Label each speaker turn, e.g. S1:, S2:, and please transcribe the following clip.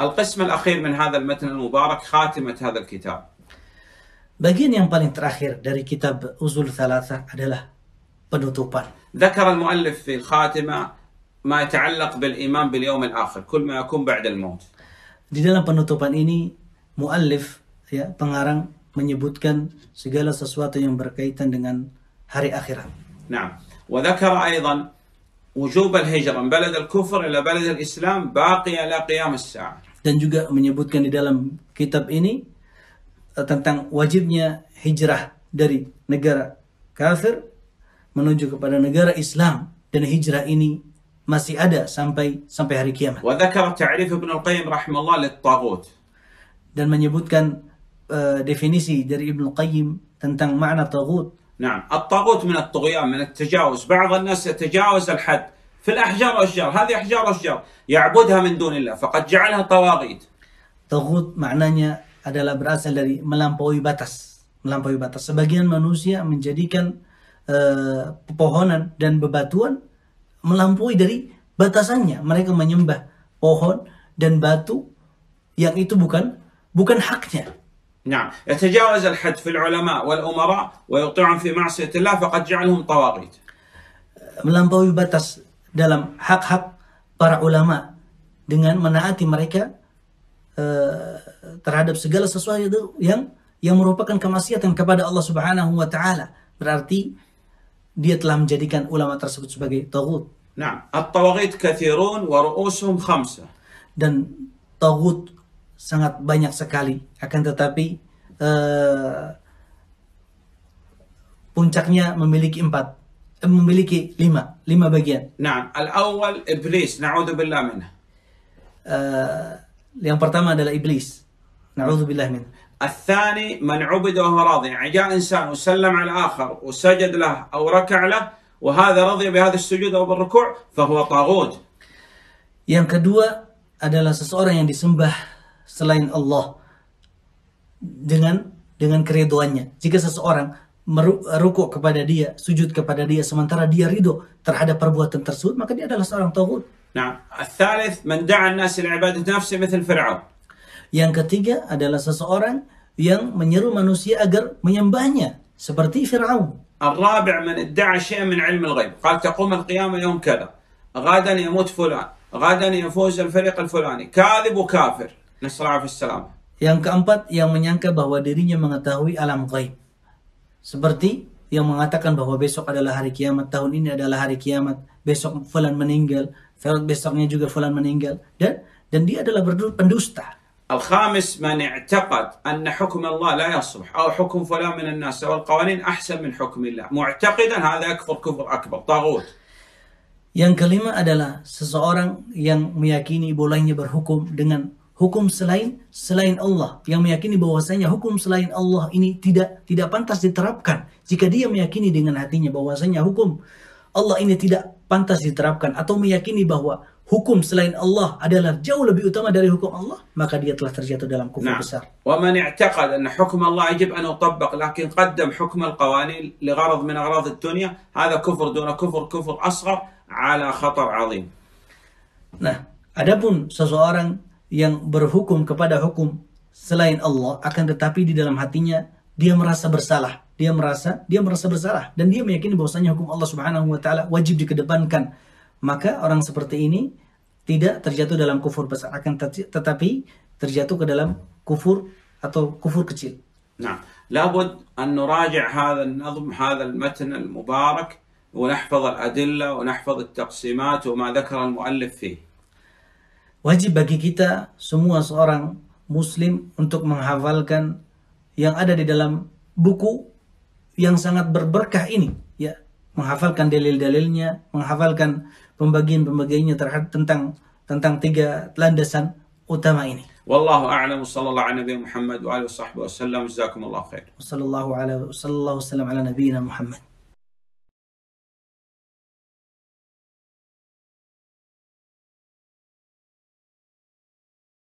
S1: القسم الأخير من هذا المتن المبارك خاتمة هذا الكتاب
S2: Bagian yang paling terakhir dari kitab Uzul Thalatha adalah penutupan.
S1: ذكر المؤلف في الخاتمة ما يتعلق بالإيمان باليوم الآخر كل ما يكون بعد الموت
S2: Di dalam penutupan ini, muallif ya pengarang menyebutkan segala sesuatu yang berkaitan dengan hari akhirat.
S1: نعم وذكر أيضا وجوب الهجرة من بلد الكفر إلى بلد الإسلام باقية إلى قيام الساعة
S2: Dan juga menyebutkan di dalam kitab ini eh, tentang wajibnya hijrah dari negara kafir menuju kepada negara Islam dan hijrah ini masih ada sampai sampai hari kiamat.
S1: وذكر تعريف ابن القيم رحمه الله للطاغوت
S2: dan menyebutkan eh, definisi dari Ibnu Qayyim tentang makna taghut.
S1: نعم الطاغوت من الطغيان من التجاوز بعض الناس يتجاوز الحد في الأحجار والأشجار هذه أحجار وأشجار يعبدها من دون الله فقد جعلها طواغيت
S2: Taghut maknanya adalah berasal dari melampaui batas. Melampaui batas. Sebagian manusia menjadikan eh, pepohonan dan bebatuan melampaui dari batasannya. Mereka menyembah pohon dan batu yang itu bukan bukan haknya.
S1: نعم يتجاوز الحد في العلماء والأمراء ويطيعون في معصية الله فقد جعلهم طواغيت
S2: Melampaui batas dalam hak-hak para ulama dengan menaati mereka eh, terhadap segala sesuatu yang yang merupakan kemaksiatan kepada Allah Subhanahu wa taala. Berarti dia telah menjadikan ulama tersebut sebagai tagut.
S1: Nah, at-tawaghit kathirun wa ru'usuhum khamsa.
S2: Dan tagut sangat banyak sekali akan tetapi eh, puncaknya memiliki empat memiliki lima lima bagian
S1: نعم الأول إبليس نعوذ بالله منه
S2: Eh, yang pertama adalah iblis naudzubillah min
S1: الثاني من عبد وهو راضي يعني جاء إنسان وسلم على آخر وسجد له أو ركع له وهذا رضي بهذا السجود أو بالركوع فهو طاغوت
S2: yang kedua adalah seseorang yang disembah selain Allah dengan dengan keriduannya jika seseorang meru- rukuk kepada dia sujud kepada dia sementara dia ridho terhadap perbuatan tersebut maka dia adalah seorang taghut
S1: نعم الثالث من دعا الناس إلى عبادة نفسه مثل فرعون
S2: Yang ketiga adalah seseorang yang menyeru manusia agar menyembahnya seperti Firaun.
S1: الرابع من ادعى شيئا من علم الغيب قال تقوم القيامة يوم كذا غدا يموت فلان غدا يفوز الفريق الفلاني كاذب وكافر نسأل الله في السلامة
S2: Yang keempat yang menyangka bahwa dirinya mengetahui alam gaib. Seperti yang mengatakan bahwa besok adalah hari kiamat, tahun ini adalah hari kiamat, besok fulan meninggal, besoknya juga fulan meninggal dan dan dia adalah berdu- pendusta.
S1: الخامس من اعتقد أن حكم الله لا يصلح أو حكم فلان من الناس أو القوانين أحسن من حكم الله معتقدا هذا يكفر كفر أكبر طاغوت
S2: Yang kelima adalah seseorang yang meyakini bolehnya berhukum dengan hukum selain selain Allah yang meyakini bahwasanya hukum selain Allah ini tidak tidak pantas diterapkan jika dia meyakini dengan hatinya bahwasanya hukum Allah ini tidak pantas diterapkan atau meyakini bahwa hukum selain Allah adalah jauh lebih utama dari hukum Allah maka dia telah terjatuh dalam kufur
S1: nah.
S2: besar.
S1: Wa man i'taqad anna hukm Allah yajib an yutabbaq lakin qaddam hukm al-qawanin li gharad min aghrad ad-dunya hadha kufur duna kufur kufur asghar ala khatar azim.
S2: Nah, adapun seseorang yang berhukum kepada hukum selain Allah akan tetapi di dalam hatinya dia merasa bersalah, dia merasa dia merasa bersalah dan dia meyakini bahwasanya hukum Allah Subhanahu wa taala wajib dikedepankan. Maka orang seperti ini tidak terjatuh dalam kufur besar akan tet- tetapi terjatuh ke dalam kufur atau kufur kecil.
S1: نعم لابد أن نراجع هذا النظم هذا المتن المبارك ونحفظ الأدلة ونحفظ التقسيمات وما ذكر المؤلف فيه
S2: Wajib bagi kita semua seorang muslim untuk menghafalkan yang ada di dalam buku yang sangat berberkah ini ya menghafalkan dalil-dalilnya menghafalkan pembagian-pembagiannya terhadap tentang tentang tiga landasan utama ini
S1: والله أعلم وصلى الله على نبينا محمد وآله وصحبه وسلم جزاكم الله خير
S2: Wassallallahu ala- wassallallahu wasallam ala nabiyyina Muhammad